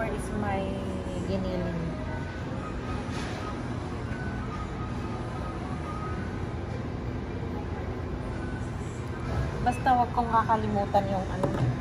is is my giniling? Basta wag kong kakalimutan yung ano.